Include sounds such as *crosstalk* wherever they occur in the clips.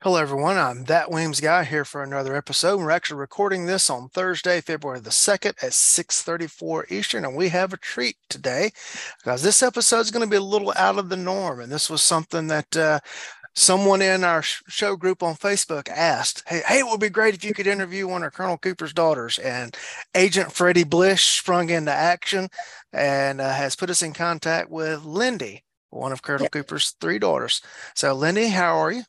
Hello, everyone. I'm that Weems guy here for another episode. We're actually recording this on Thursday, February the 2nd at 6:34 Eastern, and we have a treat today because this episode is going to be a little out of the norm. And this was something that uh, someone in our show group on Facebook asked, "Hey, hey, it would be great if you could interview one of Colonel Cooper's daughters." And Agent Freddie Blish sprung into action and uh, has put us in contact with Lindy, one of Colonel Cooper's three daughters. So, Lindy, how are you?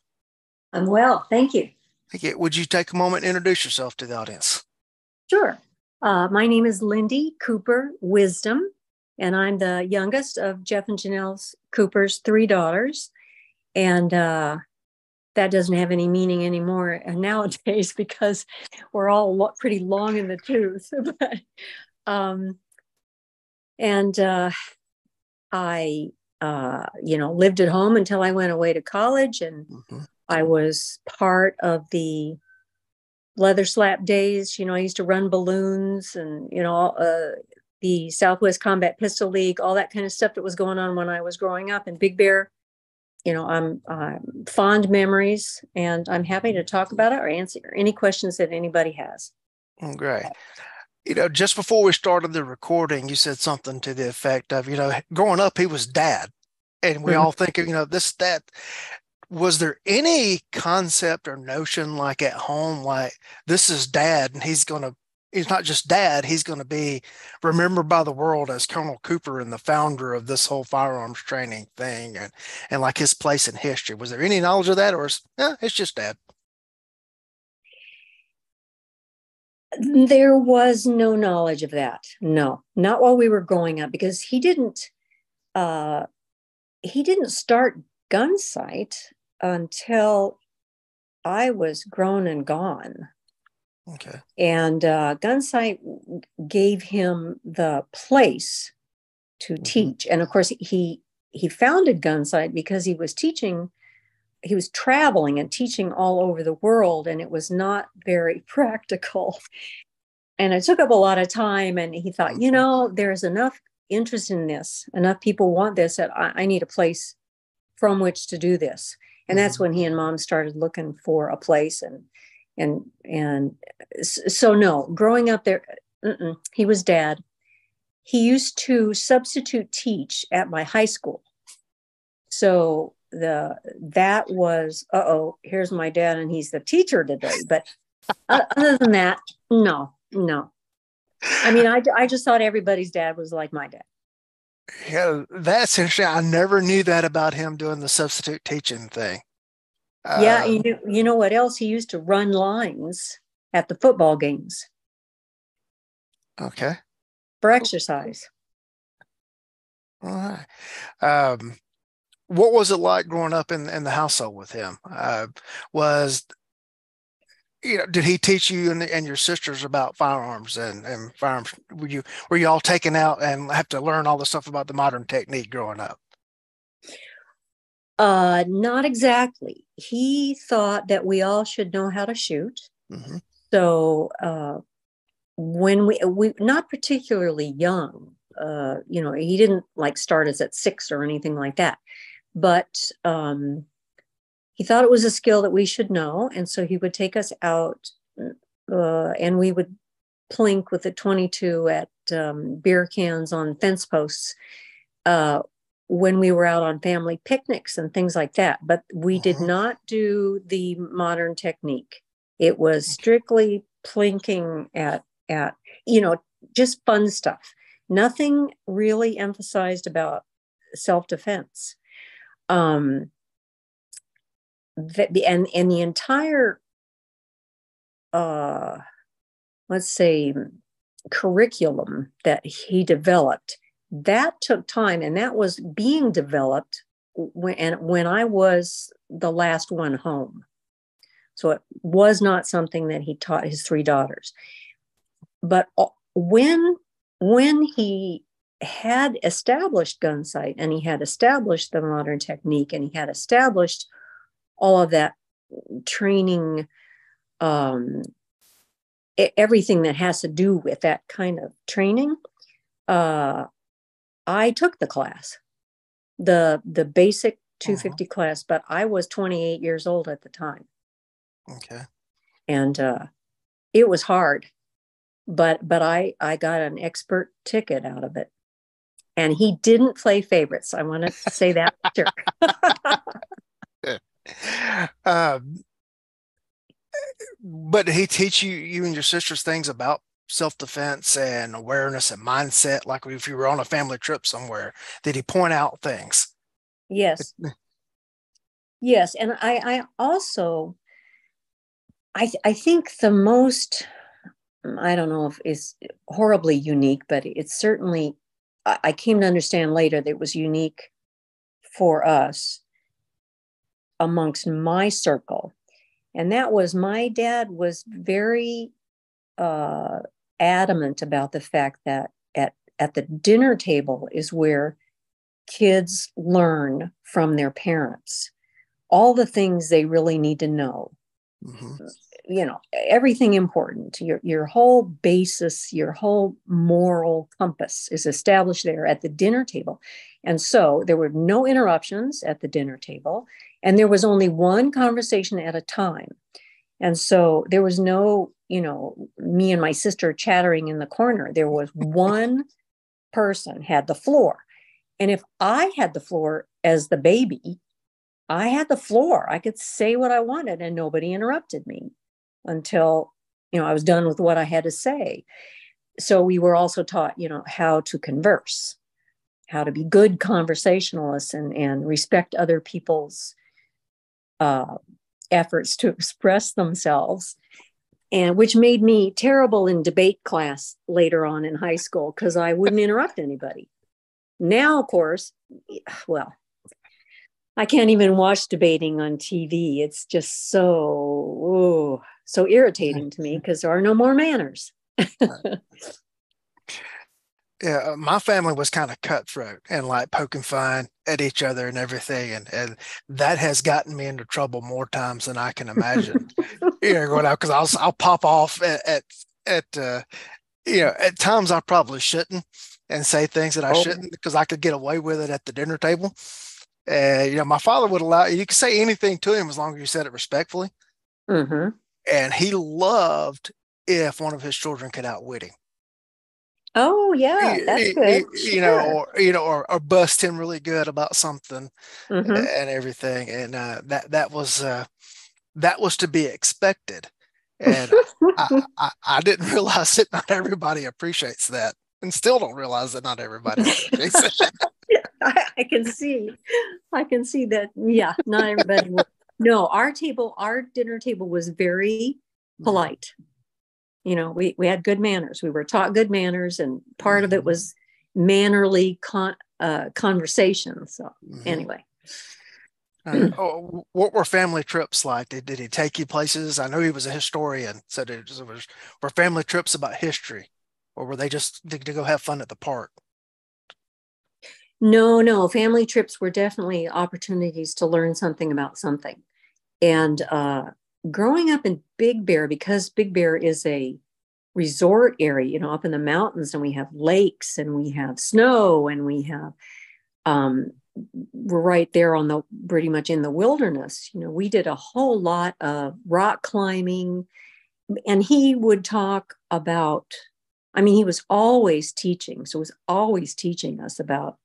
I'm well, thank you. Thank you. Would you take a moment and introduce yourself to the audience? Sure. Uh, my name is Lindy Cooper Wisdom, and I'm the youngest of Jeff and Janelle Cooper's three daughters. And uh, that doesn't have any meaning anymore *laughs* nowadays because we're all lo- pretty long in the tooth. *laughs* but, um, and uh, I, uh, you know, lived at home until I went away to college and. Mm-hmm I was part of the leather slap days. You know, I used to run balloons and, you know, uh, the Southwest Combat Pistol League, all that kind of stuff that was going on when I was growing up. And Big Bear, you know, I'm, I'm fond memories and I'm happy to talk about it or answer any questions that anybody has. Oh, great. You know, just before we started the recording, you said something to the effect of, you know, growing up, he was dad. And we mm-hmm. all think of, you know, this, that, was there any concept or notion like at home like this is dad and he's going to he's not just dad he's going to be remembered by the world as colonel cooper and the founder of this whole firearms training thing and and like his place in history? Was there any knowledge of that or is, eh, it's just dad? There was no knowledge of that no. Not while we were growing up because he didn't uh he didn't start Gunsite until I was grown and gone. Okay. And uh, Gunsite gave him the place to mm-hmm. teach, and of course he he founded Gunsite because he was teaching, he was traveling and teaching all over the world, and it was not very *laughs* practical. And it took up a lot of time. And he thought, you mm-hmm. know, there's enough interest in this, enough people want this that I, I need a place from which to do this and that's mm-hmm. when he and mom started looking for a place and and and so no growing up there he was dad. He used to substitute teach at my high school. So the that was uh-oh here's my dad and he's the teacher today but other than that no no. I mean I, I just thought everybody's dad was like my dad yeah, that's interesting. I never knew that about him doing the substitute teaching thing. Yeah, you um, know, you know what else? He used to run lines at the football games. Okay. For exercise. All right. Um, what was it like growing up in in the household with him? Uh, was you know, did he teach you and, and your sisters about firearms and, and firearms? Were you were you all taken out and have to learn all the stuff about the modern technique growing up? Uh, not exactly. He thought that we all should know how to shoot. Mm-hmm. So uh, when we we not particularly young, uh, you know, he didn't like start us at six or anything like that, but um, he thought it was a skill that we should know. And so he would take us out uh, and we would plink with a 22 at um, beer cans on fence posts uh, when we were out on family picnics and things like that. But we did uh-huh. not do the modern technique. It was strictly plinking at, at you know, just fun stuff. Nothing really emphasized about self defense. Um, and and the entire uh let's say curriculum that he developed that took time and that was being developed when and when I was the last one home. So it was not something that he taught his three daughters. But when when he had established gunsite and he had established the modern technique and he had established all of that training um, everything that has to do with that kind of training uh, i took the class the the basic 250 uh-huh. class but i was 28 years old at the time Okay. And uh, it was hard, but but I I got an expert ticket out of it, and he didn't play favorites. I want to say that. *laughs* *laughs* *laughs* um, but did he teach you you and your sisters things about self-defense and awareness and mindset. Like if you were on a family trip somewhere did he point out things? Yes. Yes. And i i also i i think the most i don't know if it's horribly unique but it's certainly i came to understand later that it was unique for us amongst my circle. And that was my dad was very uh, adamant about the fact that at at the dinner table is where kids learn from their parents. All the things they really need to know. Mm-hmm. you know everything important. Your your whole basis your whole moral compass is established there at the dinner table. And so there were no interruptions at the dinner table and there was only one conversation at a time. And so there was no you know me and my sister chattering in the corner. There was *laughs* one person had the floor. And if i had the floor as the baby i had the floor. I could say what i wanted and nobody interrupted me until you know i was done with what i had to say. So we were also taught you know how to converse how to be good conversationalists and and respect other people's uh, efforts to express themselves and which made me terrible in debate class later on in high school because I wouldn't *laughs* interrupt anybody. Now, of course, well, I can't even watch debating on TV. It's just so oh, so irritating to me because there are no more manners. *laughs* yeah, uh, my family was kind of cutthroat and like poking fun at each other and everything, and and that has gotten me into trouble more times than I can imagine. *laughs* you know, going out because I'll I'll pop off at at, at uh, you know at times I probably shouldn't and say things that I oh. shouldn't because I could get away with it at the dinner table. And you know, my father would allow you could say anything to him as long as you said it respectfully. Mm-hmm. And he loved if one of his children could outwit him. Oh yeah, that's good. You, know, or you know, or, or bust him really good about something mm-hmm. and everything, and uh, that that was uh, that was to be expected, and I, I, I didn't *laughs* realize that not everybody appreciates that, and still don't realize that not everybody appreciates it. *laughs* I, I can see, I can see that. Yeah, not everybody. no, our table, our dinner table was very mm-hmm. You know we, we had good manners. We were taught good manners and part of it mm-hmm. was mannerly con- uh, conversation so mm-hmm. anyway. Uh, *clears throat* oh, what were family trips like? Did, did he take you places? I know he was a historian so did, was, were family trips about history or were they just to, to go have fun at the park? No no family trips were definitely opportunities to learn something about something. And uh, growing up in Big Bear, because Big Bear is a resort area, you know, up in the mountains, and we have lakes and we have snow and we have, um, we're right there on the pretty much in the wilderness. You know, we did a whole lot of rock climbing, and he would talk about, I mean, he was always teaching, so he was always teaching us about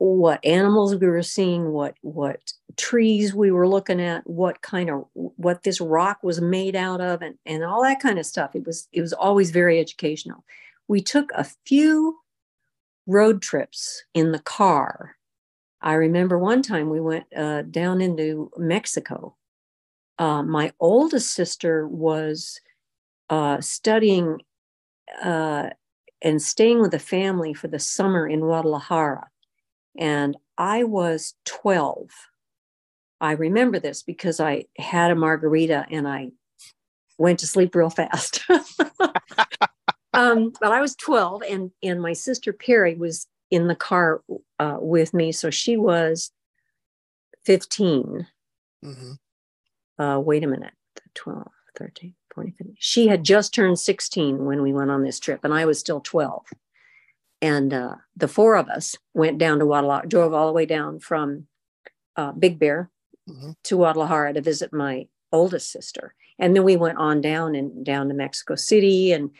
what animals we were seeing, what what trees we were looking at, what kind of what this rock was made out of, and, and all that kind of stuff. It was it was always very educational. We took a few road trips in the car. I remember one time we went uh, down into Mexico. Uh, my oldest sister was uh, studying uh, and staying with a family for the summer in Guadalajara and I was 12. I remember this because I had a margarita and I went to sleep real fast. *laughs* um, but I was 12, and, and my sister Perry was in the car uh, with me. So she was 15. Mm-hmm. Uh, wait a minute 12, 13, 14, 15. She had just turned 16 when we went on this trip, and I was still 12 and uh, the four of us went down to Guadalajara, drove all the way down from uh, Big Bear mm-hmm. to Guadalajara to visit my oldest sister. And then we went on down and down to Mexico City and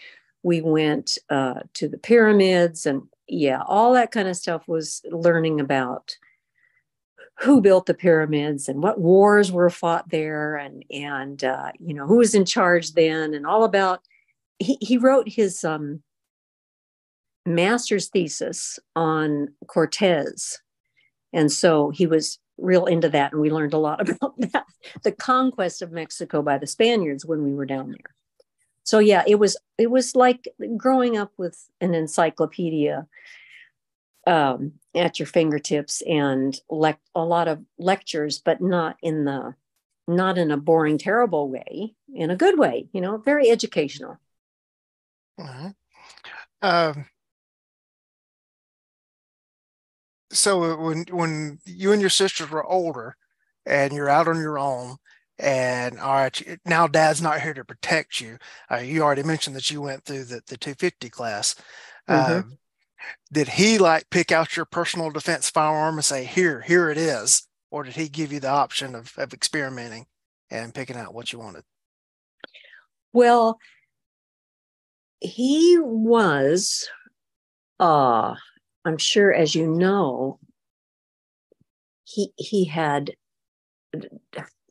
we went uh, to the pyramids and yeah, all that kind of stuff was learning about who built the pyramids and what wars were fought there and and uh, you know who was in charge then and all about he, he wrote his um, master's thesis on cortez and so he was real into that and we learned a lot *laughs* about that the conquest of mexico by the spaniards when we were down there so yeah it was it was like growing up with an encyclopedia um, at your fingertips and a lot of lectures, but not in the not in a boring, terrible way, in a good way. You know, very educational. Mm-hmm. Um, so when when you and your sisters were older, and you're out on your own, and all right, now Dad's not here to protect you. Uh, you already mentioned that you went through the the 250 class. Mm-hmm. Um, did he like pick out your personal defense firearm and say here here it is or did he give you the option of, of experimenting and picking out what you wanted well he was uh i'm sure as you know he he had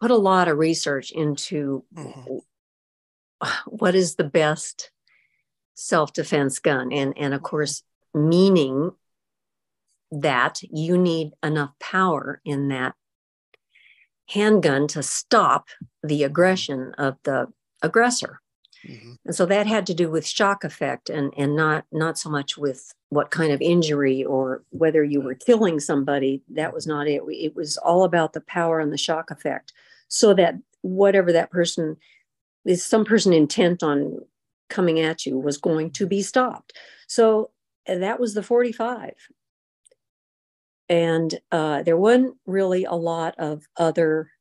put a lot of research into mm-hmm. what is the best self-defense gun and and of course meaning that you need enough power in that handgun to stop the aggression of the aggressor. Mm-hmm. And so that had to do with shock effect and, and not not so much with what kind of injury or whether you were killing somebody. That was not it. It was all about the power and the shock effect. So that whatever that person is some person intent on coming at you was going to be stopped. So that was the 45 and uh, there wasn't really a lot of other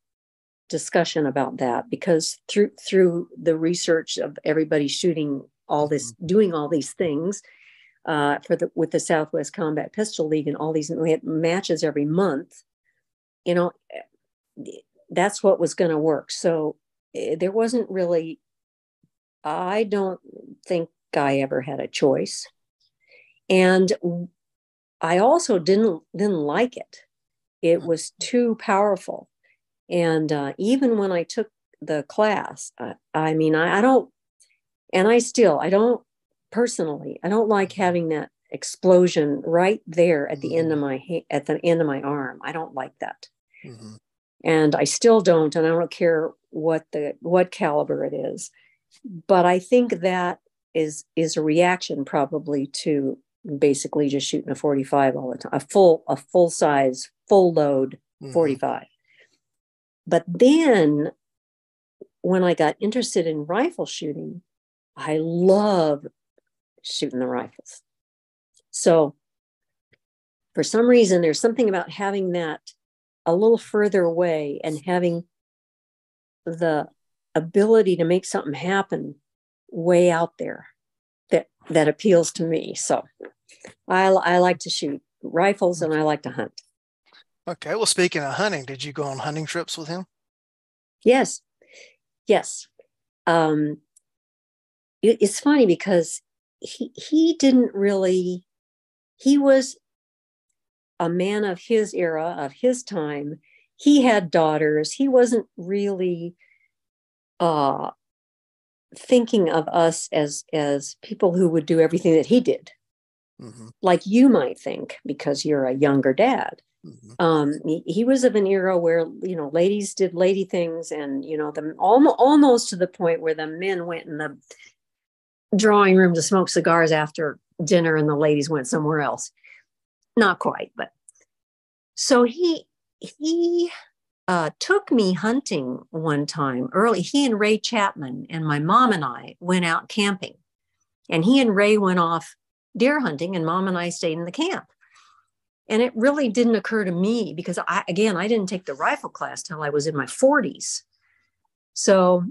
discussion about that because through through the research of everybody shooting all this mm-hmm. doing all these things uh, for the with the southwest combat pistol league and all these we had matches every month you know that's what was going to work. So eh, there wasn't really i don't think i ever had a choice. And i also didn't didn't like it. It was too powerful and uh, even when i took the class uh, i mean I, I don't and i still i don't personally i don't like having that explosion right there at the end of mm-hmm. my at the end of my arm i don't like that mm-hmm. and i still don't and i don't care what the what caliber it is but i think that is is a reaction probably to basically just shooting a 45 all the time, a full, a full size, full load mm-hmm. 45. But then when I got interested in rifle shooting, I love shooting the rifles. So for some reason, there's something about having that a little further away and having the ability to make something happen way out there that that appeals to me. So I I like to shoot rifles and I like to hunt. Okay. Well, speaking of hunting, did you go on hunting trips with him? Yes. Yes. Um, it, it's funny because he he didn't really he was a man of his era of his time he had daughters he wasn't really uh thinking of us as as people who would do everything that he did mm-hmm. like you might think because you're a younger dad mm-hmm. um, he, he, was of an era where you know ladies did lady things and you know them almost almost to the point where the men went in the drawing room to smoke cigars after dinner and the ladies went somewhere else not quite but so he he uh, took me hunting one time early. He and Ray Chapman and my mom and I went out camping. And he and Ray went off deer hunting, and mom and I stayed in the camp. And it really didn't occur to me because I, again, I didn't take the rifle class till I was in my 40s. So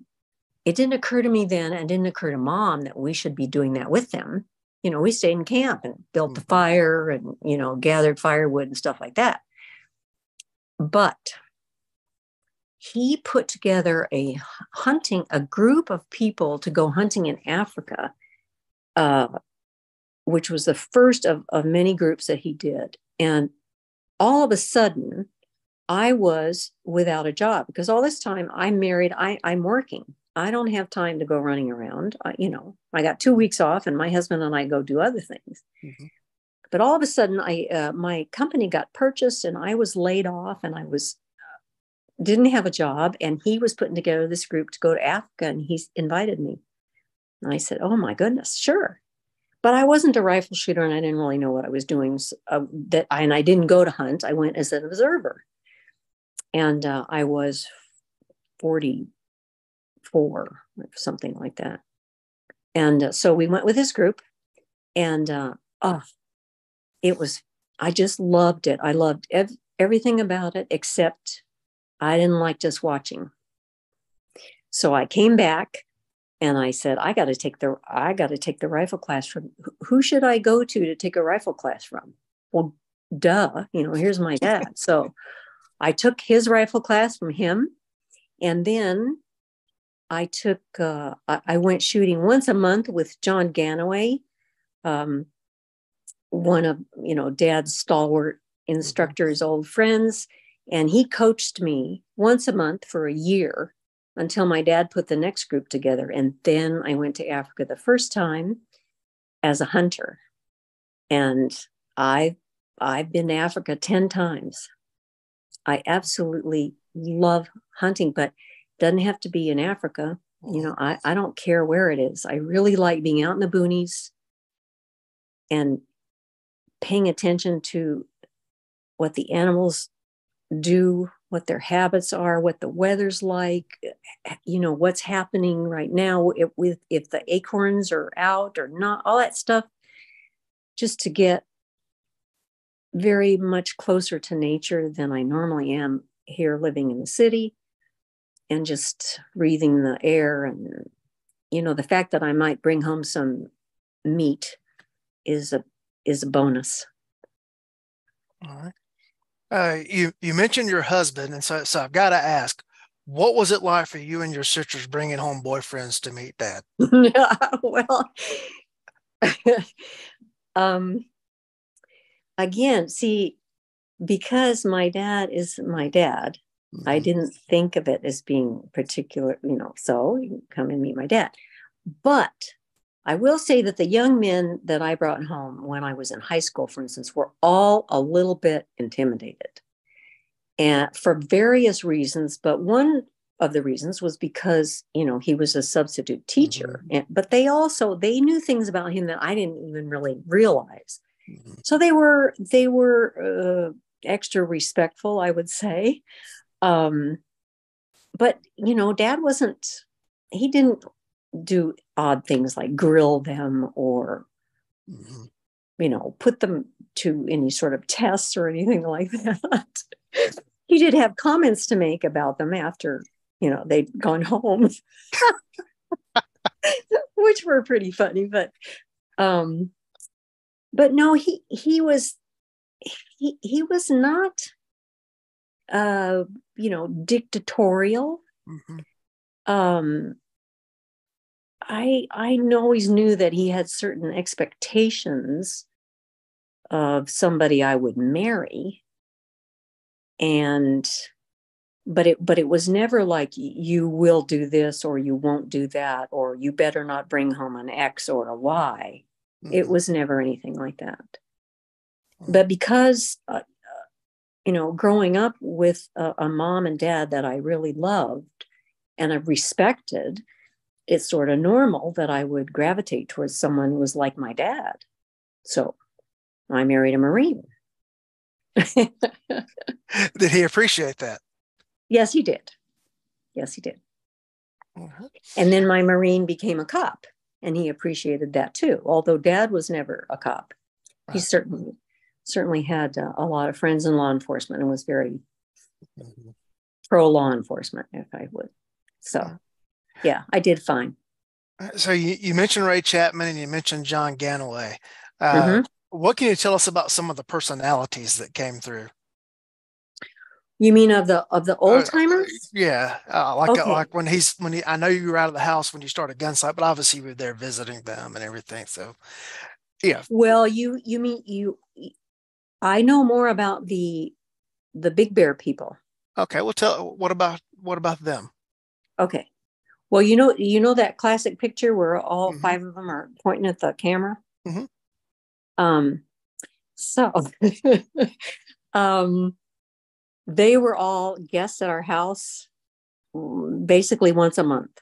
it didn't occur to me then and didn't occur to mom that we should be doing that with them. You know, we stayed in camp and built the mm-hmm. fire and, you know, gathered firewood and stuff like that. But he put together a hunting, a group of people to go hunting in Africa, uh, which was the first of, of many groups that he did. And all of a sudden, I was without a job because all this time I'm married, I, I'm working. I don't have time to go running around. I, you know, I got two weeks off, and my husband and I go do other things. Mm-hmm. But all of a sudden, I uh, my company got purchased, and I was laid off, and I was uh, didn't have a job. And he was putting together this group to go to Africa, and he invited me. And I said, "Oh my goodness, sure." But I wasn't a rifle shooter, and I didn't really know what I was doing. So, uh, that I, and I didn't go to hunt. I went as an observer, and uh, I was forty four, something like that. And uh, so we went with this group, and uh, oh, it was, I just loved it. I loved ev- everything about it, except I didn't like just watching. So I came back and I said, I got to take the, I got to take the rifle class from, who should I go to to take a rifle class from? Well, duh, you know, here's my dad. *laughs* so I took his rifle class from him. And then I took, uh, I went shooting once a month with John Gannaway, um, one of, you know, dad's stalwart mm-hmm. instructors, old friends. And he coached me once a month for a year until my dad put the next group together. And then I went to Africa the first time as a hunter. And I, I've been to Africa 10 times. I absolutely love hunting, but doesn't have to be in Africa. You know, I, I don't care where it is. I really like being out in the boonies and paying attention to what the animals do, what their habits are, what the weather's like, eh, eh, you know, what's happening right now if, with if the acorns are out or not, all that stuff, just to get very much closer to nature than I normally am here living in the city and just breathing the air and you know the fact that i might bring home some meat is a is a bonus. All right uh, you you mentioned your husband and so so i've got to ask what was it like for you and your sisters bringing home boyfriends to meet dad *laughs* well *laughs* um again see because my dad is my dad Mm-hmm. I didn't think of it as being particular, you know, so you come and meet my dad. But I will say that the young men that I brought home when I was in high school, for instance, were all a little bit intimidated and for various reasons. But one of the reasons was because, you know, he was a substitute teacher. Mm-hmm. And, but they also, they knew things about him that I didn't even really realize. Mm-hmm. So they were, they were uh, extra respectful, I would say. Um, but you know, dad wasn't, he didn't do odd things like grill them or, mm-hmm. you know, put them to any sort of tests or anything *laughs* like that. he did have comments to make about them after, you know, they'd gone home, *laughs* which were pretty funny, but, um, but no, he, he was, he, he was not uh, you know, dictatorial. Mm-hmm. Um, I I always knew that he had certain expectations of somebody I would marry, and but it but it was never like you will do this or you won't do that or you better not bring home an X or a Y. Mm-hmm. It was never anything like that. Mm-hmm. But because uh, you know, growing up with a, a mom and dad that I really loved and I respected, it's sort of normal that I would gravitate towards someone who was like my dad. So I married a Marine. *laughs* did he appreciate that? Yes, he did. Yes, he did. Mm-hmm. And then my Marine became a cop, and he appreciated that too. Although dad was never a cop, right. he certainly certainly had uh, a lot of friends in law enforcement and was very mm-hmm. pro law enforcement, if I would. So, yeah, I did fine. Uh, so you, you mentioned Ray Chapman and you mentioned John Gannaway. Uh, mm-hmm. What can you tell us about some of the personalities that came through? You mean of the of the old timers? Uh, yeah, uh, like okay. like when he's when he. I know you were out of the house when you started Gunsite, but obviously you were there visiting them and everything. So, yeah. Well, you you mean you? I know more about the the Big Bear people. Okay, well, tell what about what about them? Okay, well, you know you know that classic picture where all mm-hmm. five of them are pointing at the camera. Mm-hmm. Um, so, *laughs* um, they were all guests at our house mm, basically once a month.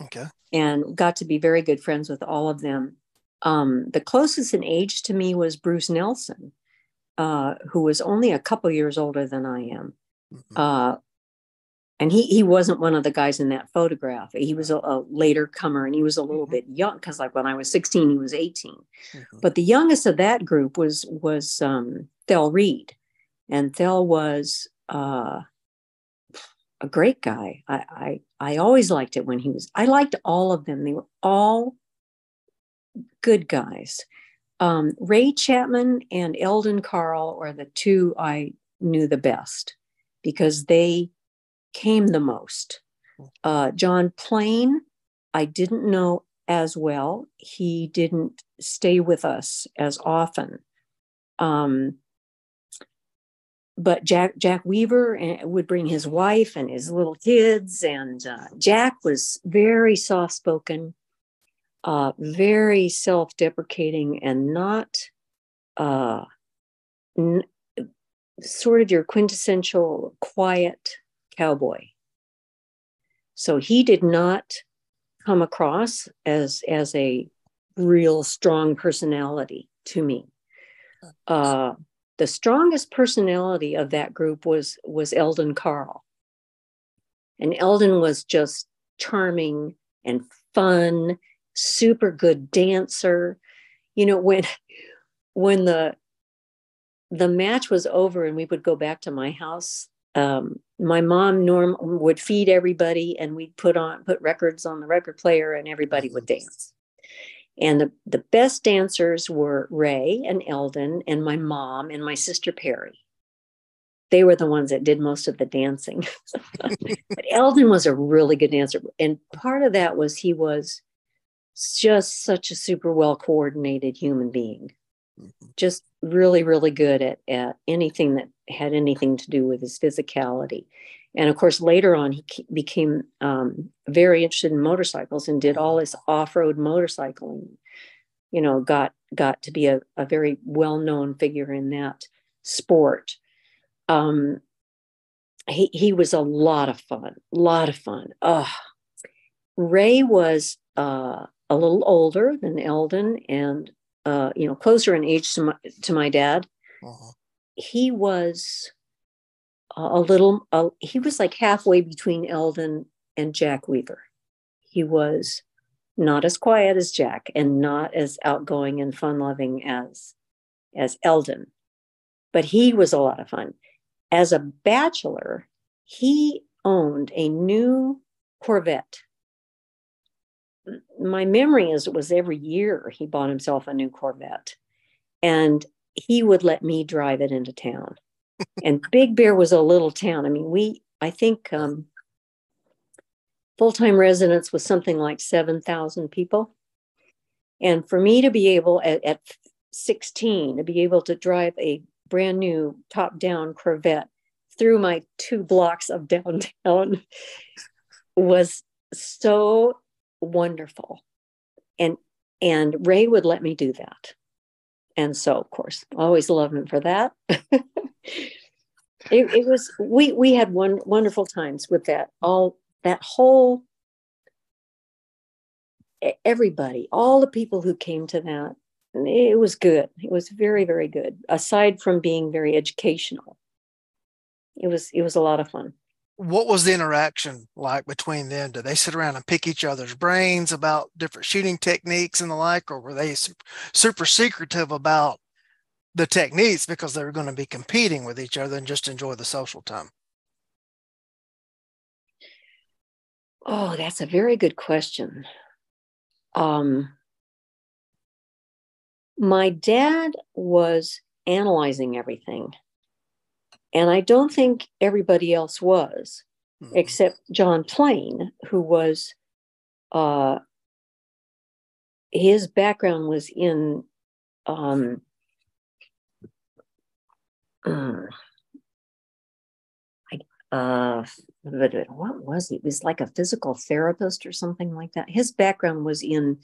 Okay. And got to be very good friends with all of them. Um, the closest in age to me was Bruce Nelson, uh, who was only a couple years older than I am. Mm-hmm. Uh, and he he wasn't one of the guys in that photograph. He was a, a later comer, and he was a little mm-hmm. bit young because, like, when I was sixteen, he was 18 mm-hmm. But the youngest of that group was was um, Thell Reed, and Thell was uh, a great guy. I, I I always liked it when he was. I liked all of them. They were all good guys. Um, Ray Chapman and Elden Carl are the two I knew the best because they came the most. Uh, John Plain, I didn't know as well. He didn't stay with us as often. Um, but Jack Jack Weaver eh, would bring his wife and his little kids, and uh, Jack was very soft spoken, uh, very self deprecating, and not uh, n- sort of your quintessential quiet cowboy. So he did not come across as as a real strong personality to me. Uh, the strongest personality of that group was was Elden Carl, and Elden was just charming and fun, super good dancer. You know when *laughs* when the the match was over and we would go back to my house um, my mom norm would feed everybody and we'd put on put records on the record player and everybody would dance. And the, the best dancers were ray and elden and my mom and my sister perry. They were the ones that did most of the dancing. *laughs* But elden was a really good dancer and part of that was he was just such a super well coordinated human being. Mm-hmm. just really really good at, at anything that had anything to do with his physicality. And of course, later on, he became um, very interested in motorcycles and did all his off-road motorcycling. You know, got got to be a, a very well-known figure in that sport. Um, he he was a lot of fun, a lot of fun. Oh, Ray was uh, a little older than Elden, and uh, you know, closer in age to my to my dad. Uh-huh he was a little uh, he was like halfway between elden and jack weaver. He was not as quiet as jack and not as outgoing and fun loving as as elden but he was a lot of fun. As a bachelor he owned a new corvette. My memory is it was every year he bought himself a new corvette. And he would let me drive it into town. and Big Bear was a little town. I mean, we, I think um, full time residents was something like 7,000 people. And for me to be able at, at 16 to be able to drive a brand new top down Corvette through my two blocks of downtown *laughs* was so wonderful. And and Ray would let me do that and so of course always love him for that. It, it, was we we had one wonderful times with that all that whole everybody all the people who came to that. It was good. It was very very good. Aside from being very educational it was it was a lot of fun what was the interaction like between them? Did they sit around and pick each other's brains about different shooting techniques and the like, or were they super, secretive about the techniques because they were going to be competing with each other and just enjoy the social time? Oh, that's a very good question. Um, my dad was analyzing everything And I don't think everybody else was, Mhm. except John Plain, who was, uh, his background was in, um, I, uh, what was he? It was like a physical therapist or something like that. His background was in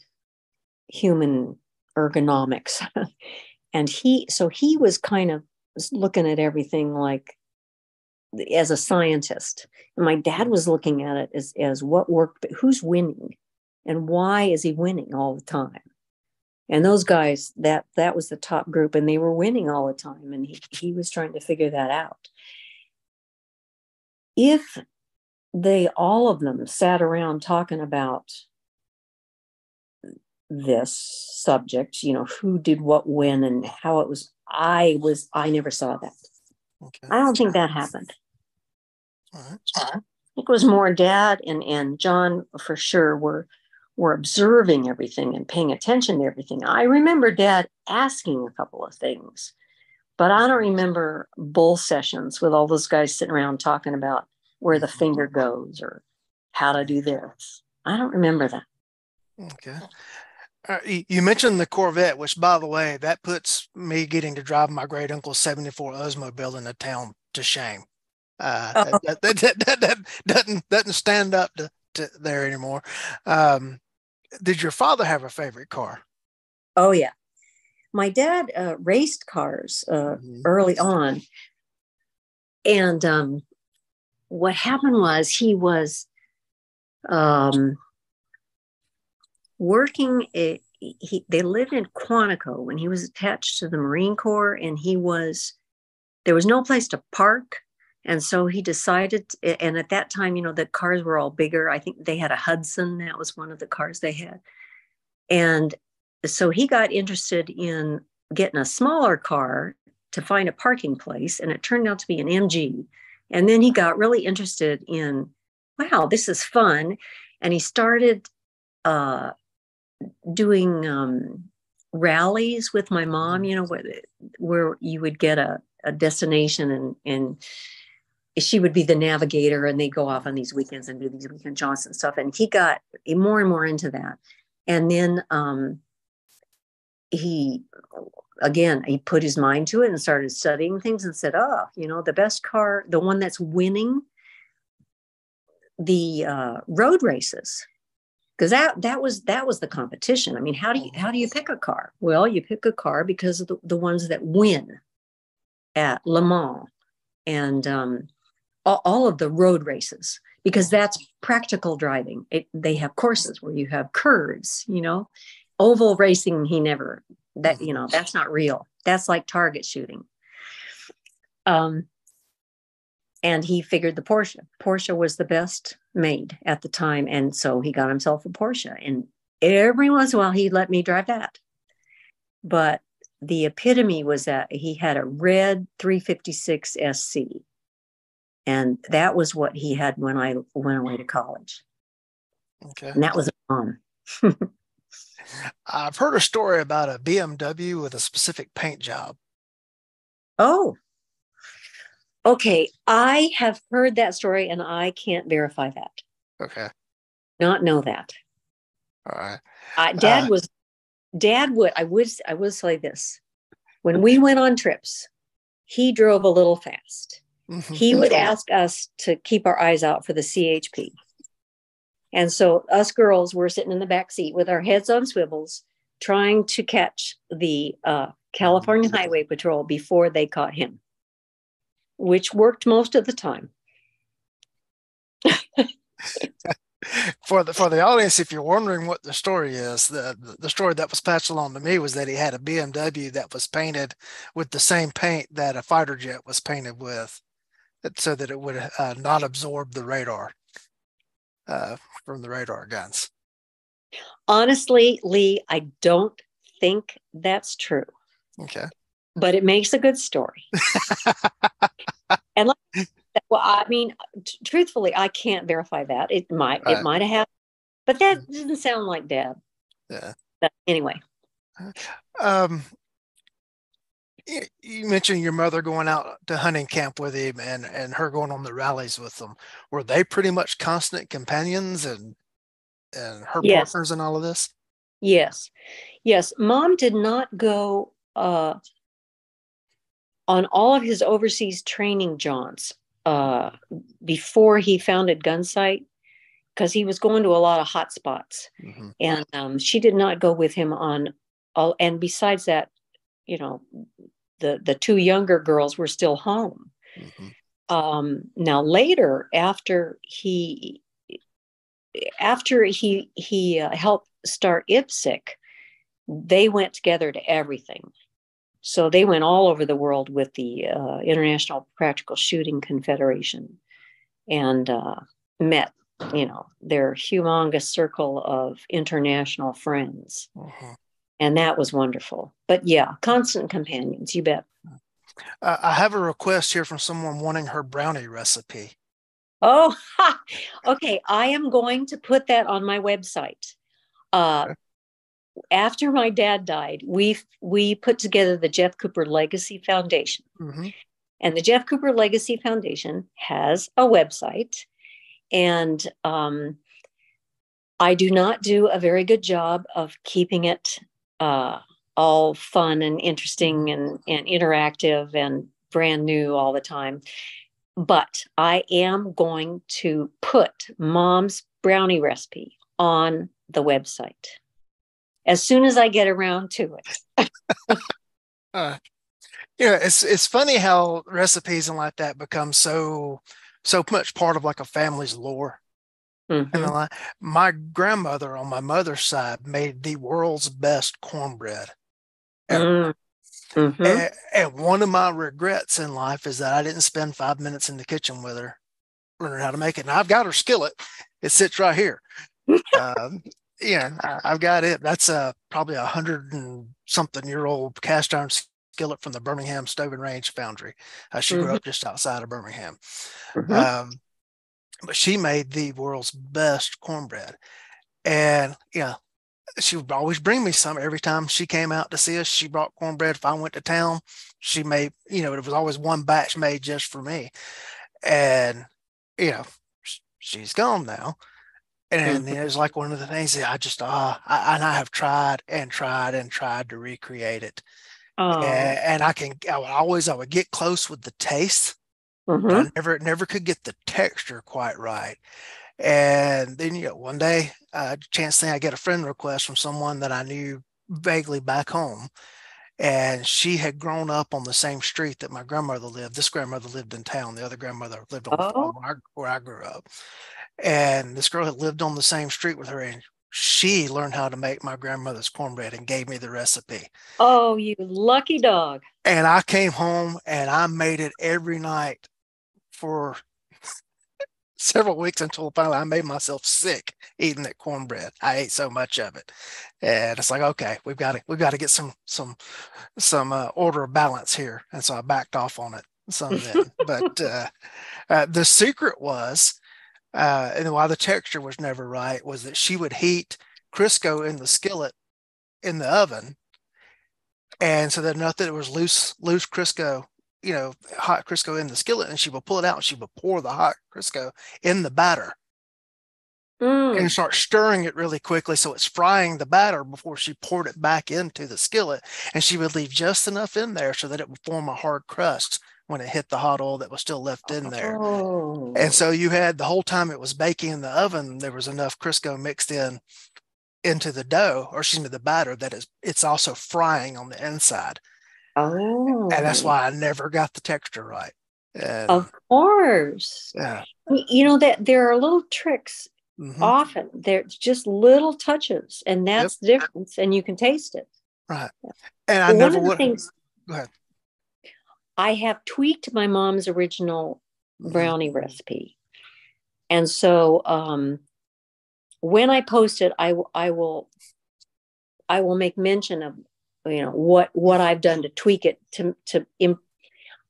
human ergonomics. *laughs* and he, so he was kind of looking at everything like as a scientist. And my dad was looking at it as, as what worked, but who's winning and why is he winning all the time? And those guys, that that was the top group, and they were winning all the time. And he, he was trying to figure that out. If they all of them sat around talking about this subject, you know, who did what when and how it was, I was I never saw that. Okay. I don't think that happened. All right. I think it was more dad and and John for sure were were observing everything and paying attention to everything. I remember dad asking a couple of things, but I don't remember bull sessions with all those guys sitting around talking about where the mm-hmm. finger goes or how to do this. I don't remember that. Okay. Uh, you mentioned the Corvette, which, by the way, that puts me getting to drive my great uncle's 74 Oldsmobile in the town to shame. Uh, Oh. that, that, that, that, doesn't, doesn't stand up to, to there anymore. Um, did your father have a favorite car? Oh yeah, my dad uh, raced cars uh, Mhm. early on, and um, what happened was he was um, working. A, he they lived in Quantico when he was attached to the Marine Corps, and he was there was no place to park. And so he decided, and at that time, you know, the cars were all bigger. I think they had a Hudson. That was one of the cars they had. And so he got interested in getting a smaller car to find a parking place. And it turned out to be an MG. And then he got really interested in, wow, this is fun. And he started uh, doing um, rallies with my mom, you know, where, where you would get a, a destination and, and she would be the navigator and they'd go off on these weekends and do these weekend jaunts and stuff. And he got more and more into that. And then um, he, again, he put his mind to it and started studying things and said, oh, you know, the best car, the one that's winning the uh, road races. Because that that was that was the competition. I mean, how do you how do you pick a car? Well, you pick a car because of the, the ones that win at Le Mans and um, all, all of the road races because that's practical driving. It, they have courses where you have curves, you know, oval racing. He never that you know that's not real. That's like target shooting. Um, and he figured the Porsche. Porsche was the best made at the time, and so he got himself a Porsche. And every once in a while, he'd let me drive that. But the epitome was that he had a red 356 SC. And that was what he had when I went away to college. Okay. And that was a bomb. *laughs* I've heard a story about a BMW with a specific paint job. Oh, okay. I have heard that story and I can't verify that. Okay. Not know that. All right. I, Dad Uh, was, Dad would, I would, I would say this. When we went on trips, he drove a little fast. Mhm. he would ask us to keep our eyes out for the CHP. And so us girls were sitting in the back seat with our heads on swivels, trying to catch the uh, California Highway Patrol before they caught him, which worked most of the time. *laughs* for the for the audience, if you're wondering what the story is, the the- story that was passed along to me was that he had a BMW that was painted with the same paint that a fighter jet was painted with, so that it would uh, not absorb the radar uh, from the radar guns. Honestly, Lee, I don't think that's true, Okay. But it makes a good story. and like, well, I mean, t- truthfully, I can't verify that. It might, Right. it might have happened, but that doesn't sound like Dad. Yeah. But anyway, Um, you mentioned your mother going out to hunting camp with him and and her going on the rallies with them were they pretty much constant companions and and her yes. partners and all of this yes yes mom did not go uh on all of his overseas training jaunts uh before he founded gunsite because he was going to a lot of hot spots mm-hmm. and um, she did not go with him on all and besides that you know the the two younger girls were still home. Mm-hmm. Um, now later, after he after he he uh, helped start IPSC, they went together to everything. So they went all over the world with the uh, International Practical Shooting Confederation, and uh, met you know their humongous circle of international friends. Uh-huh and that was wonderful. But yeah, constant companions, you bet. Uh, I have a request here from someone wanting her brownie recipe. Oh, ha. *laughs* okay. I am going to put that on my website. Uh. After my dad died, we we put together the Jeff Cooper Legacy Foundation, mm-hmm. and the Jeff Cooper Legacy Foundation has a website, and um, I do not do a very good job of keeping it uh, all fun and interesting and, and interactive and brand new all the time. But I am going to put mom's brownie recipe on the website as soon as I get around to it. *laughs* uh, yeah, it's it's funny how recipes and like that become so so much part of like a family's lore. Mm-hmm. And my grandmother on my mother's side made the world's best cornbread. Mm. Mm-hmm. And, and, one of my regrets in life is that I didn't spend five minutes in the kitchen with her learning how to make it. And I've got her skillet; it sits right here. *laughs* um, yeah, I, have got it. That's a probably a hundred and something year old cast iron skillet from the Birmingham Stove and Range Foundry. Uh, she mm-hmm. grew up just outside of Birmingham. Mm-hmm. Um, but she made the world's best cornbread. And yeah, she would always bring me some every time she came out to see us. She brought cornbread. If I went to town, she made, you know, it was always one batch made just for me. And, you know, she's gone now. And mm-hmm. it was like one of the things that I just, ah, uh, I, and I have tried and tried and tried to recreate it. Oh. And, and I can, I would always, I would get close with the taste Mm-hmm. I never never could get the texture quite right. And then you know, one day, uh, chance thing, I get a friend request from someone that I knew vaguely back home, and she had grown up on the same street that my grandmother lived. This grandmother lived in town. The other grandmother lived on oh. where, I, where I grew up. And this girl had lived on the same street with her, and she learned how to make my grandmother's cornbread and gave me the recipe. Oh, you lucky dog. And I came home and I made it every night for *laughs* several weeks until finally I made myself sick eating that cornbread. I ate so much of it, and it's like, okay, we've got to we've got to get some some some uh, order of balance here, and so I backed off on it some then. *laughs* but uh, uh, the secret was, uh, and why the texture was never right was that she would heat Crisco in the skillet in the oven, and so that nothing was loose loose Crisco you know, hot Crisco in the skillet and she would pull it out and she would pour the hot Crisco in the batter mm. and start stirring it really quickly. So it's frying the batter before she poured it back into the skillet. And she would leave just enough in there so that it would form a hard crust when it hit the hot oil that was still left in there. Oh. And so you had the whole time it was baking in the oven, there was enough Crisco mixed in into the dough, or excuse me, the batter that is it's also frying on the inside. Oh. And that's why I never got the texture right. And, of course. Yeah. You know that there are little tricks mm-hmm. often. There's just little touches, and that's yep. the difference, and you can taste it. Right. And I never would. Things, go ahead. I have tweaked my mom's original mm-hmm. brownie recipe. And so um, when I post it, I, I will I will make mention of you know what what I've done to tweak it to to imp-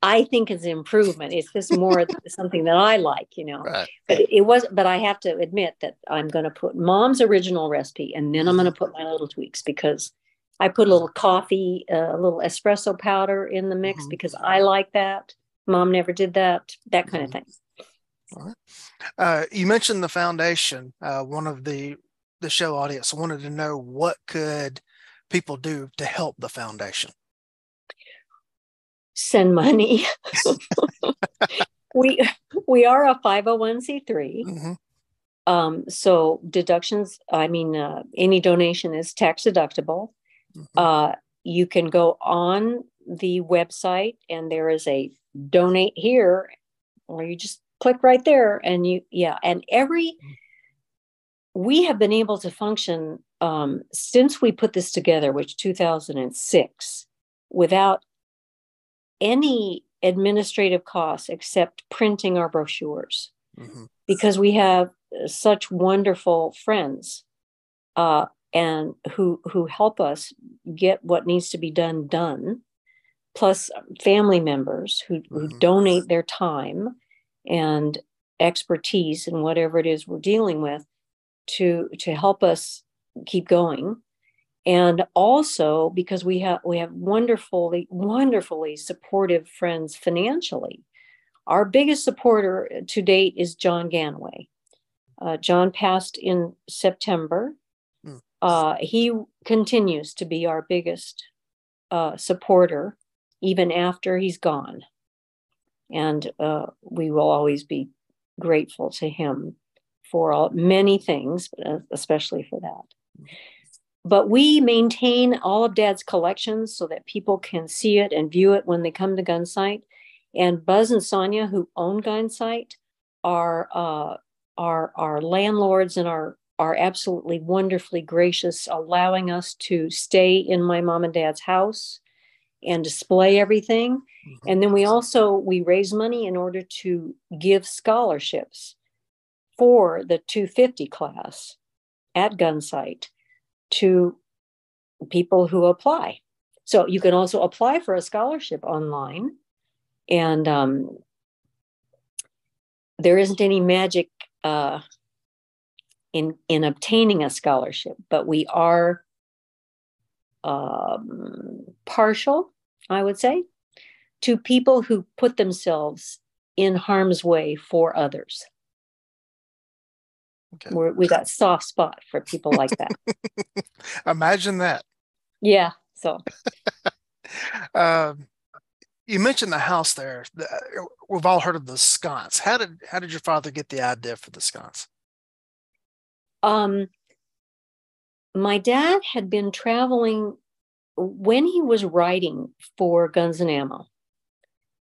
I think it's improvement. It's just more *laughs* something that I like, you know. Right. But it, it, was, but I have to admit that I'm going to put mom's original recipe, and then I'm going to put my little tweaks because I put a little coffee, uh, a little espresso powder in the mix mm-hmm. because I like that. Mom never did that, that kind mm-hmm. of thing. All right. Uh, you mentioned the foundation. Uh, one of the the show audience wanted to know what could people do to help the foundation. Send money. *laughs* we we are a 501c3. Mm-hmm. Um, so deductions, I mean, uh, any donation is tax deductible. Mm-hmm. Uh, you can go on the website and there is a donate here, or you just click right there and you, yeah. And every, we have been able to function um, since we put this together, which 2006, without any administrative costs except printing our brochures mm-hmm. because we have such wonderful friends uh, and who who help us get what needs to be done done plus family members who, mm-hmm. donate their time and expertise and whatever it is we're dealing with to to help us keep going and also because we have we have wonderfully wonderfully supportive friends financially our biggest supporter to date is john gannaway uh, john passed in september. Uh, he continues to be our biggest uh, supporter even after he's gone. And uh, we will always be grateful to him for all, many things uh, especially for that. But we maintain all of dad's collections so that people can see it and view it when they come to gunsite and buz and sonia who own gunsite are uh, are our landlords and are are absolutely wonderfully gracious allowing us to stay in my mom and dad's house and display everything mm-hmm. and then we also we raise money in order to give scholarships for the 250 class at gunsite to people who apply. So you can also apply for a scholarship online. And um, there isn't any magic uh, in, in obtaining a scholarship, but we are um, partial, I would say, to people who put themselves in harm's way for others. Okay. We're, we got soft spot for people like that. *laughs* Imagine that. Yeah. So. *laughs* um, you mentioned the house there. We've all heard of the sconce. How did how did your father get the idea for the sconce? Um, my dad had been traveling when he was writing for Guns and Ammo.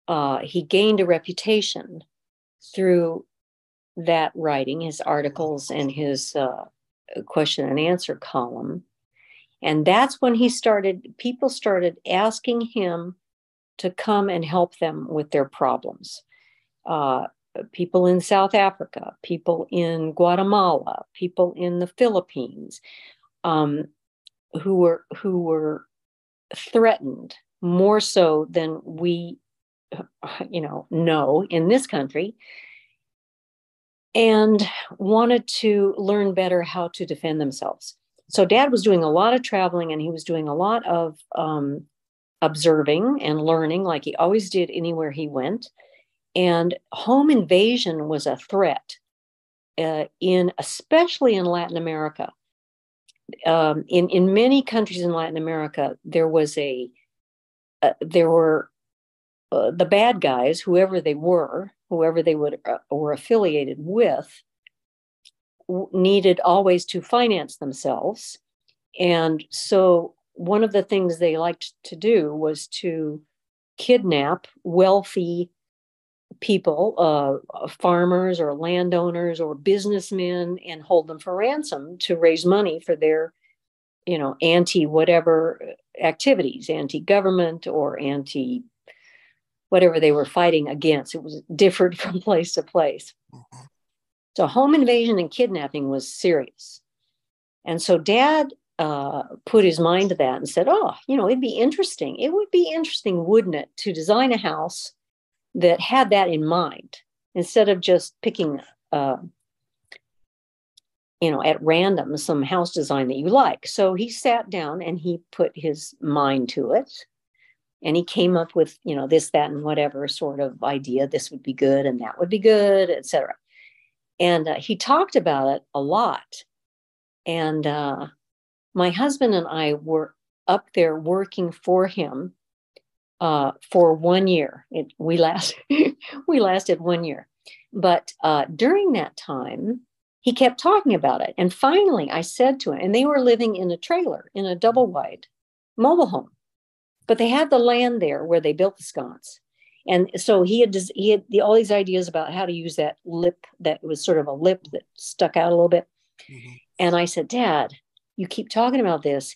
Uh, he gained a reputation through that writing, his articles and his uh, question and answer column. And that's when he started, people started asking him to come and help them with their problems. Uh, people in South Africa, people in Guatemala, people in the Philippines, um, who were who were threatened more so than we, *sighs* you know, know in this country and wanted to learn better how to defend themselves. So, dad was doing a lot of traveling and he was doing a lot of um, observing and learning, like he always did anywhere he went. And home invasion was a threat uh, in, especially in Latin America. Um, in in many countries in Latin America, there was a uh, there were uh, the bad guys, whoever they were, whoever they would uh, were affiliated with needed always to finance themselves and so one of the things they liked to do was to kidnap wealthy people uh, farmers or landowners or businessmen and hold them for ransom to raise money for their you know anti whatever activities anti government or anti whatever they were fighting against. It was different *laughs* from place to place. Mm-hmm. So home invasion and kidnapping was serious. And so dad uh, put his mind to that and said, Oh, you know, it'd be interesting. It would be interesting, wouldn't it, to design a house that had that in mind instead of just picking uh, you know, at random some house design that you like. So he sat down and he put his mind to it. And he came up with, you know, this, that, and whatever sort of idea. This would be good and that would be good, etc. And uh, he talked about it a lot. And uh, my husband and I were up there working for him uh, for one year. It, we last *laughs* we lasted one year, but uh, during that time, he kept talking about it. And finally, I said to him, and they were living in a trailer in a double wide mobile home, but they had the land there where they built the sconce. And so he had he had the, all these ideas about how to use that lip that was sort of a lip that stuck out a little bit. Mm-hmm. And I said, Dad, you keep talking about this.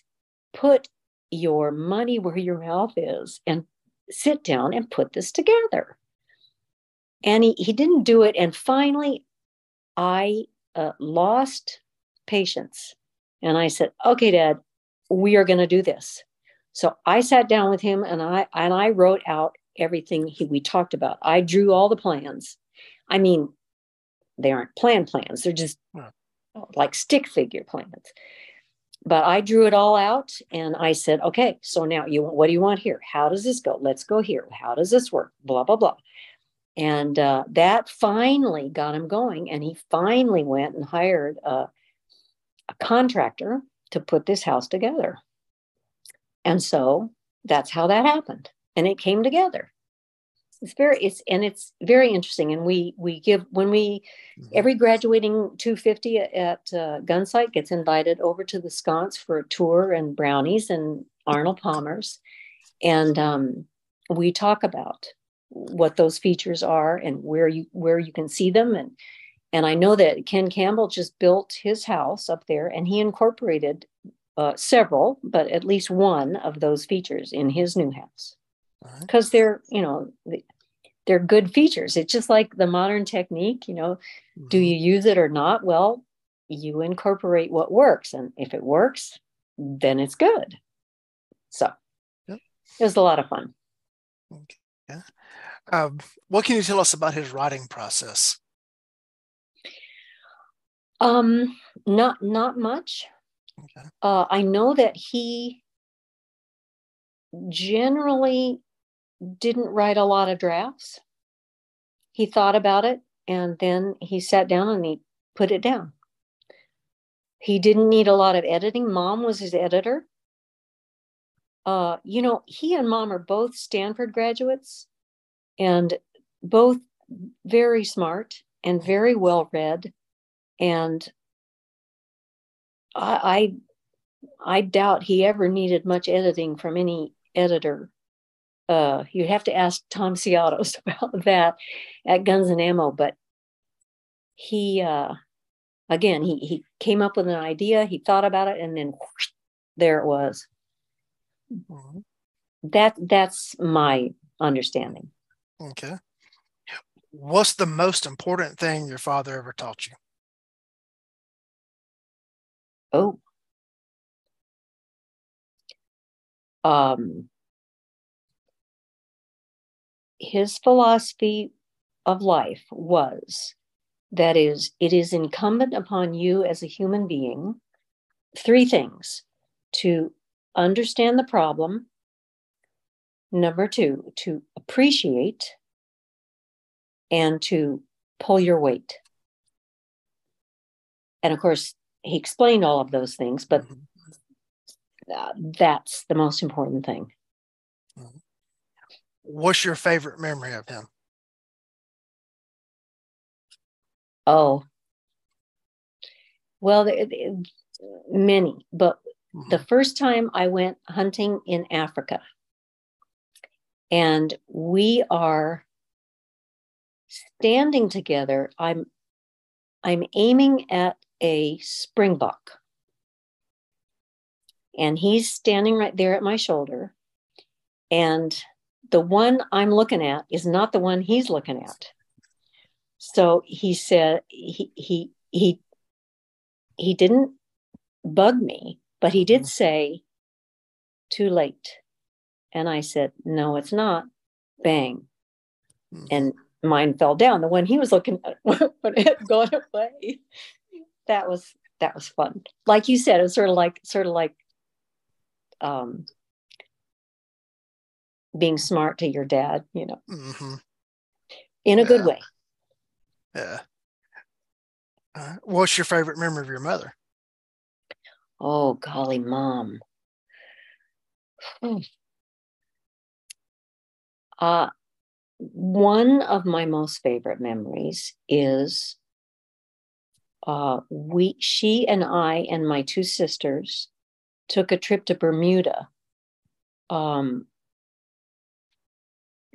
Put your money where your mouth is and sit down and put this together. And he, he didn't do it. And finally, I uh, lost patience. And I said, okay, dad, we are going to do this. So I sat down with him and I and I wrote out everything he, we talked about. I drew all the plans. I mean, they aren't plan plans. They're just like stick figure plans but I drew it all out and I said, okay, so now you what do you want here? How does this go? Let's go here. How does this work? Blah, blah, blah. And uh, that finally got him going. And he finally went and hired a, a contractor to put this house together. And so that's how that happened. And it came together it's very it's and it's very interesting and we we give when we mm-hmm. every graduating 250 at uh, gunsite gets invited over to the sconce for a tour and brownies and arnold palmer's and um, we talk about what those features are and where you where you can see them and and i know that ken campbell just built his house up there and he incorporated uh, several but at least one of those features in his new house because they're you know they're good features it's just like the modern technique you know mm-hmm. do you use it or not well you incorporate what works and if it works then it's good so yep. it was a lot of fun okay. yeah. Um, what can you tell us about his writing process um not not much okay. uh, i know that he generally didn't write a lot of drafts. He thought about it and then he sat down and he put it down. He didn't need a lot of editing. Mom was his editor. Uh, you know, he and mom are both Stanford graduates and both very smart and very well read. And I, I, I doubt he ever needed much editing from any editor uh, you'd have to ask Tom Siatos *laughs* about that at Guns and Ammo. But he, uh, again, he he came up with an idea. He thought about it, and then whoosh, there it was. Mm-hmm. That that's my understanding. Okay. What's the most important thing your father ever taught you? Oh. Um, his philosophy of life was that is, it is incumbent upon you as a human being three things to understand the problem, number two, to appreciate, and to pull your weight. And of course, he explained all of those things, but mm-hmm. uh, that's the most important thing. Mm-hmm what's your favorite memory of him? Oh, well, many, but mm-hmm. the first time I went hunting in Africa, and we are standing together. I'm I'm aiming at a springbok, and he's standing right there at my shoulder, and the one I'm looking at is not the one he's looking at. So he said he he he he didn't bug me, but he did mm-hmm. say too late. And I said, no, it's not. Bang. Mm-hmm. And mine fell down. The one he was looking at *laughs* when it had gone away. That was that was fun. Like you said, it was sort of like sort of like um, being smart to your dad, you know, hmm in a good way. Yeah. Uh, what's your favorite memory of your mother? Oh, golly, mom. Hmm. Uh, one of my most favorite memories is uh, we, she and I and my two sisters took a trip to Bermuda. Um,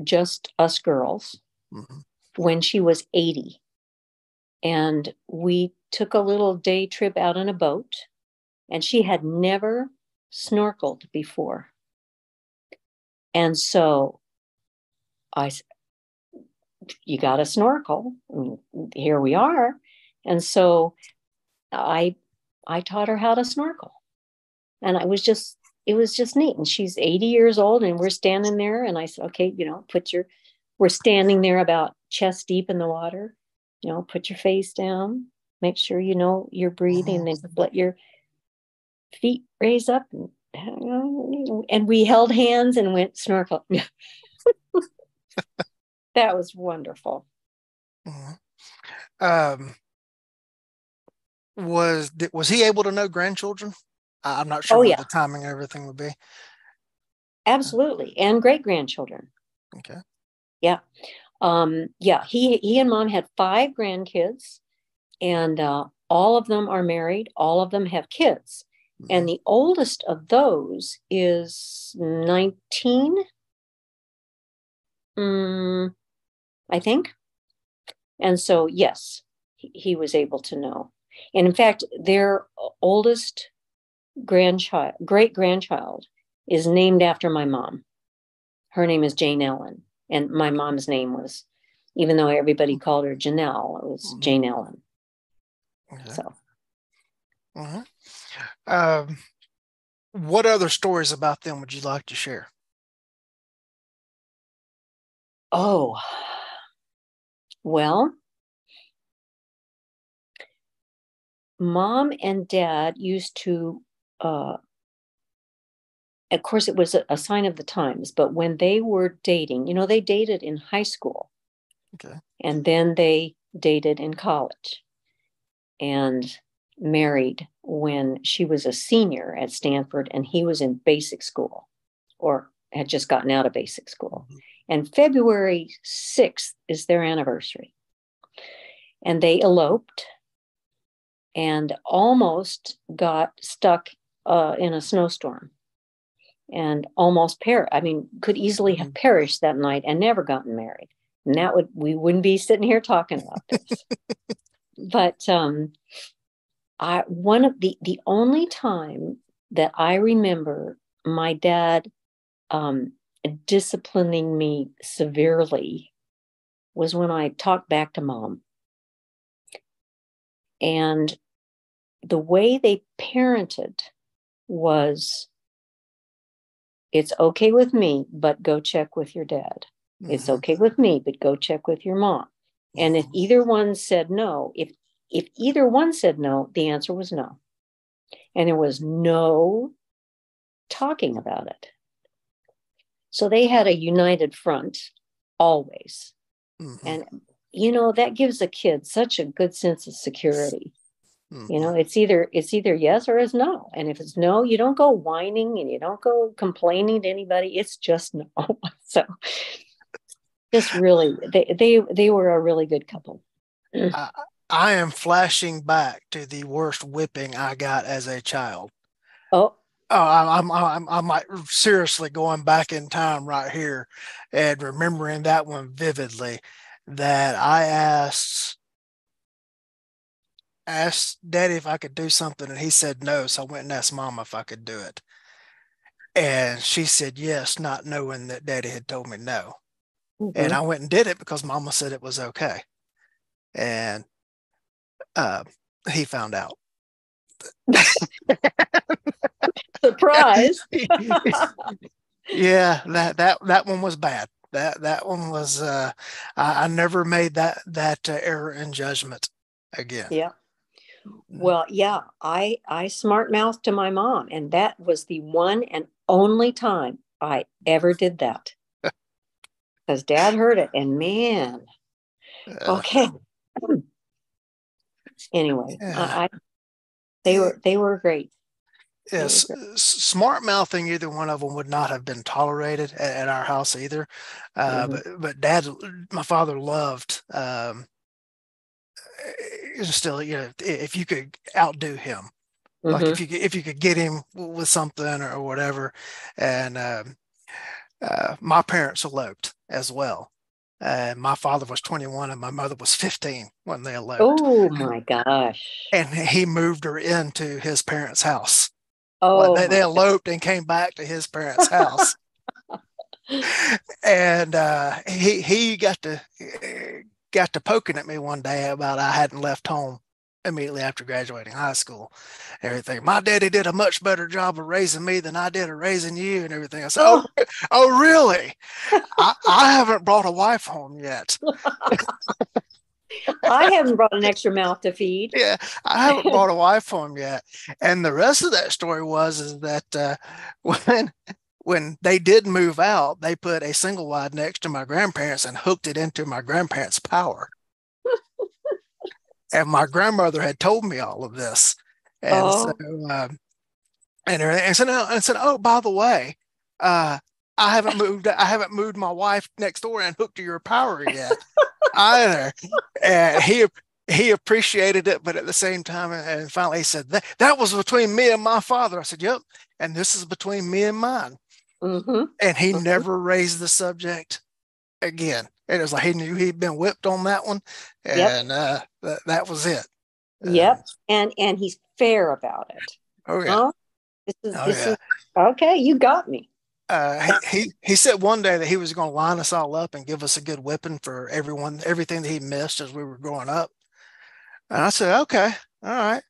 just us girls Mhm. when she was 80. And we took a little day trip out on a boat, and she had never snorkeled before. And so I, you got to snorkel. Here we are. And so I, I taught her how to snorkel. And I was just, it was just neat. And she's 80 years old, and we're standing there. And I said, okay, you know, put your, we're standing there about chest deep in the water. You know, put your face down, make sure you know you're breathing, and then let your feet raise up. And, and we held hands and went snorkel. *laughs* that was wonderful. Mhm. Um, was was he able to know grandchildren? I- I'm not sure Oh, what yeah. the timing of everything would be. Absolutely. And great grandchildren. Okay. Yeah, um yeah he he and mom had five grandkids and uh, all of them are married all of them have kids and the oldest of those is 19 mm, i think and so yes he, he was able to know and in fact their oldest grandchild great grandchild is named after my mom her name is jane ellen and my mom's name was even though everybody called her janelle it was Mhm. jane ellen Okay. so Mhm. Um, what other stories about them would you like to share? Oh, well, mom and dad used to, uh, of course, it was a, a sign of the times, but when they were dating, you know, they dated in high school Okay. and then they dated in college and married when she was a senior at Stanford and he was in basic school or had just gotten out of basic school. Mhm. And February 6th is their anniversary. And they eloped and almost got stuck uh, in a snowstorm and almost per I mean, could easily have perished that night and never gotten married. And that would we wouldn't be sitting here talking about this. *laughs* but um I one of the the only time that I remember my dad um disciplining me severely was when I talked back to mom. And the way they parented was it's okay with me, but go check with your dad. It's Mhm. okay with me, but go check with your mom. And if Mhm. either one said no, if if either one said no, the answer was no. And there was no talking about it. So they had a united front always. Mhm. And you know, that gives a kid such a good sense of security. You Mhm. know, it's either it's either yes or it's no. And if it's no, you don't go whining and you don't go complaining to anybody. It's just no. *laughs* so just really they they they were a really good couple. I, I am flashing back to the worst whipping I got as a child. Oh, Oh, I'm, I'm, I'm like seriously going back in time right here and remembering that one vividly. That I asked asked Daddy if I could do something, and he said no. So I went and asked Mom if I could do it, and she said yes, not knowing that Daddy had told me no. And mhm. I went and did it because Mama said it was okay, and uh, he found out. *laughs* *laughs* surprise. yeah, that that that one was bad. That that one was. Uh, I, I never made that that uh, error in judgment again. yeah. Well, yeah, I I smart mouthed to my mom, and that was the one and only time I ever did that. *laughs* Because Dad heard it, and man, okay. *clears throat* anyway, Yeah. I, I they were they were great. Yes, smart mouthing either one of them would not have been tolerated at, at our house either. Uh, Mhm. But but dad, my father loved. Um, still, you know, if you could outdo him, like Mhm. if you could, if you could get him with something or, whatever, and um, uh, my parents eloped as well. And my father was 21 and my mother was 15 when they eloped. Oh my gosh! And he moved her into his parents' house. Oh, Well, they, they eloped and came back to his parents' house. *laughs* and uh, he he got to eh, got to poking at me one day about I hadn't left home immediately after graduating high school. and Everything. My daddy did a much better job of raising me than I did of raising you, and everything. I said, "Oh, *laughs* oh, really? I, I haven't brought a wife home yet. *laughs* *laughs* I haven't brought an extra mouth to feed. Yeah, I haven't brought a wife home yet." And the rest of that story was is that uh, when when they did move out, they put a single wide next to my grandparents and hooked it into my grandparents' power. *laughs* and my grandmother had told me all of this, and Oh. so um, and. And so now, and said, "Oh, by the way, uh, I haven't moved. I haven't moved my wife next door and hooked to your power yet either." And he he appreciated it, but at the same time, and finally he said, "That that was between me and my father." I said, "Yep," and this is between me and mine. Hmm And he Mhm. never raised the subject again. And it was like he knew he'd been whipped on that one, Yep. and uh, that that was it. Uh, Yep, and and he's fair about it. oh yeah. Oh, this is Oh, this yeah. is okay. You got me. uh, he, he he said one day that he was going to line us all up and give us a good whipping for everyone, everything that he missed as we were growing up. And I said, okay, all right.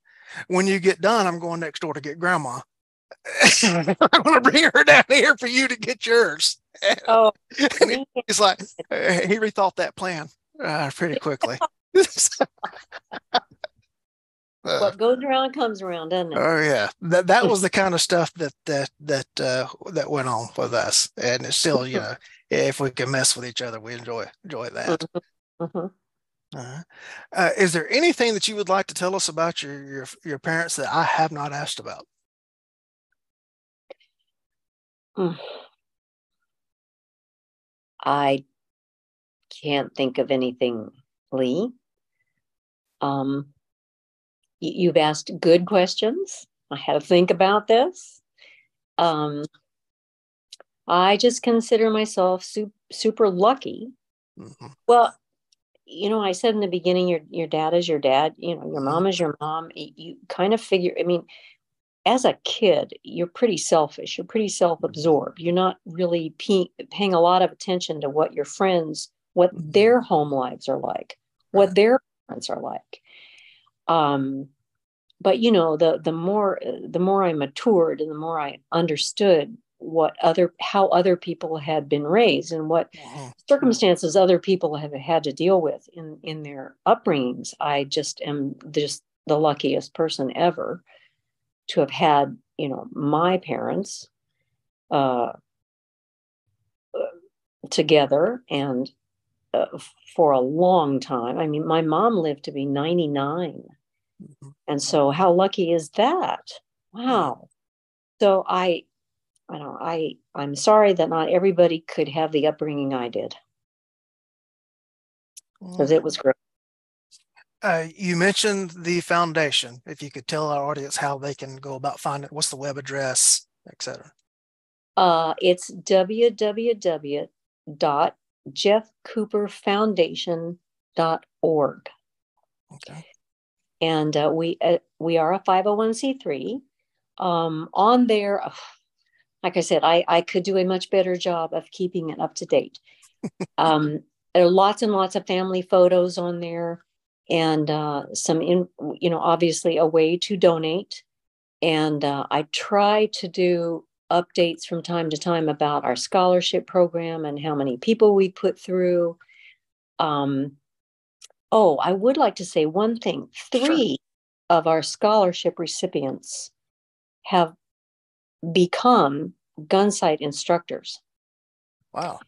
When you get done, I'm going next door to get grandma. I'm going to bring her down here for you to get yours. *laughs* Oh, he- he's like, uh, he rethought that plan uh, pretty quickly. *laughs* *laughs* Uh, what goes around comes around, doesn't it? Oh yeah, that that was the kind of stuff that that that uh, that went on with us, and it's still you know if we can mess with each other, we enjoy enjoy that. Mhm. Uh, uh, is there anything that you would like to tell us about your your your parents that I have not asked about? Mm. I can't think of anything, Lee. Um, y- you've asked good questions. I had to think about this. Um, I just consider myself su- super lucky. Mhm. Well, you know, I said in the beginning, your your dad is your dad. You know, your Mhm. mom is your mom. You kind of figure. I mean, as a kid, you're pretty selfish. You're pretty self-absorbed. You're not really pe- paying a lot of attention to what your friends, what Mhm. their home lives are like, what their parents are like. Um, but you know, the the more the more I matured and the more I understood what other how other people had been raised and what Mhm. circumstances other people have had to deal with in in their upbringings i just am just the luckiest person ever to have had you know my parents uh, together and uh, for a long time. I mean my mom lived to be 99 Mhm. and so how lucky is that? Wow. So i i don't i i'm sorry that not everybody could have the upbringing i did. Because it was great Uh, you mentioned the foundation. If you could tell our audience how they can go about finding, what's the web address, et cetera. Uh, it's www.jeffcooperfoundation.org. Okay. And uh, we uh, we are a 501c3. Um, on there, uh, like I said, I, I could do a much better job of keeping it up to date. *laughs* um, there are lots and lots of family photos on there and uh, some, in, you know, obviously a way to donate. And uh, I try to do updates from time to time about our scholarship program and how many people we put through. Um, oh, I would like to say one thing. Sure. Three, of our scholarship recipients have become gunsite instructors. Wow.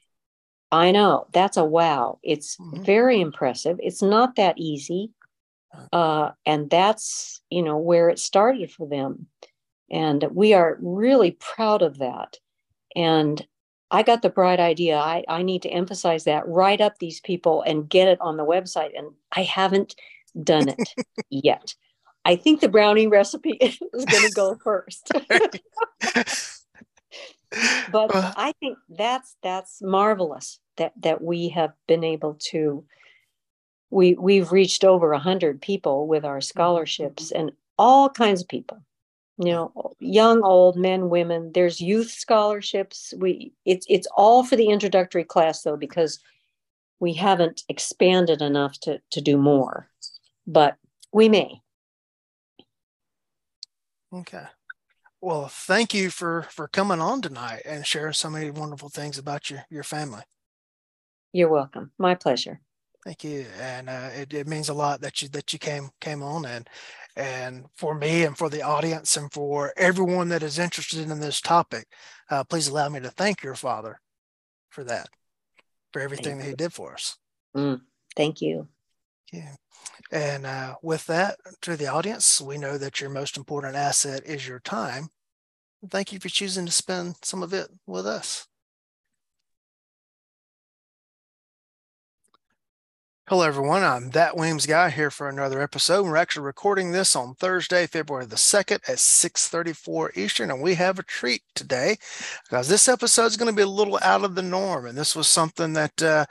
I know that's a wow. It's mm-hmm. very impressive. It's not that easy. Uh, and that's, you know, where it started for them. And we are really proud of that. And I got the bright idea. I, I need to emphasize that, write up these people and get it on the website. And I haven't done it *laughs* yet. I think the brownie recipe *laughs* is going to go *laughs* first. But uh. I think that's that's marvelous that that we have been able to we we've reached over a hundred people with our scholarships and all kinds of people. You know young old men women there's youth scholarships. We it's it's all for the introductory class though because we haven't expanded enough to to do more. But we may. Okay well thank you for for coming on tonight and sharing so many wonderful things about your your family. You're welcome. My pleasure. Thank you. And uh, it, it means a lot that you that you came came on and and for me and for the audience and for everyone that is interested in this topic, uh, please allow me to thank your father for that, for everything that he did for us. Mm, thank you. Yeah. And uh, with that, to the audience, we know that your most important asset is your time. Thank you for choosing to spend some of it with us. Hello, everyone. I'm That Weems Guy here for another episode. We're actually recording this on Thursday, February the 2nd at 6.34 Eastern, and we have a treat today because this episode is going to be a little out of the norm. And this was something that uh,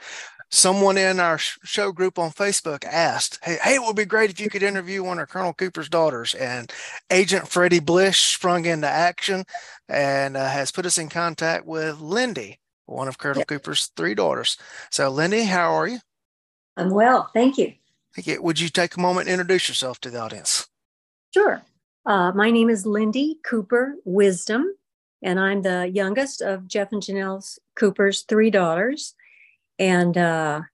someone in our show group on Facebook asked, hey, hey, it would be great if you could interview one of Colonel Cooper's daughters. And Agent Freddie Blish sprung into action and uh, has put us in contact with Lindy, one of Colonel Cooper's three daughters. So, Lindy, how are you? I'm well. Thank you. Thank you. Would you take a moment and introduce yourself to the audience? Sure. Uh, my name is Lindy Cooper Wisdom, and I'm the youngest of Jeff and Janelle's Cooper's three daughters. And uh,